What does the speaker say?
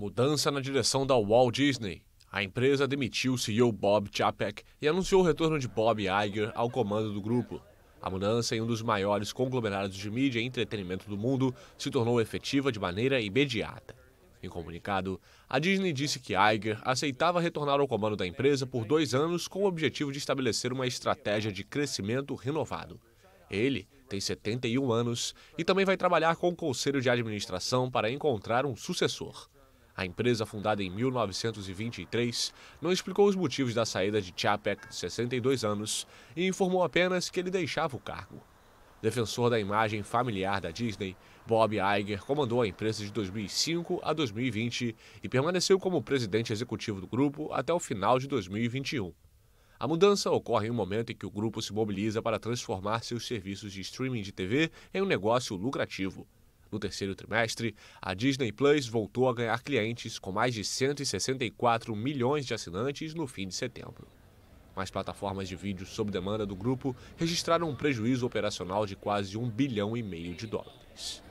Mudança na direção da Walt Disney. A empresa demitiu o CEO Bob Chapek e anunciou o retorno de Bob Iger ao comando do grupo. A mudança em um dos maiores conglomerados de mídia e entretenimento do mundo se tornou efetiva de maneira imediata. Em comunicado, a Disney disse que Iger aceitava retornar ao comando da empresa por dois anos com o objetivo de estabelecer uma estratégia de crescimento renovado. Ele tem 71 anos e também vai trabalhar com o conselho de administração para encontrar um sucessor. A empresa, fundada em 1923, não explicou os motivos da saída de Chapek, de 62 anos, e informou apenas que ele deixava o cargo. Defensor da imagem familiar da Disney, Bob Iger comandou a empresa de 2005 a 2020 e permaneceu como presidente executivo do grupo até o final de 2021. A mudança ocorre em um momento em que o grupo se mobiliza para transformar seus serviços de streaming de TV em um negócio lucrativo. No terceiro trimestre, a Disney Plus voltou a ganhar clientes com mais de 164 milhões de assinantes no fim de setembro. Mas plataformas de vídeo sob demanda do grupo registraram um prejuízo operacional de quase um bilhão e meio de dólares.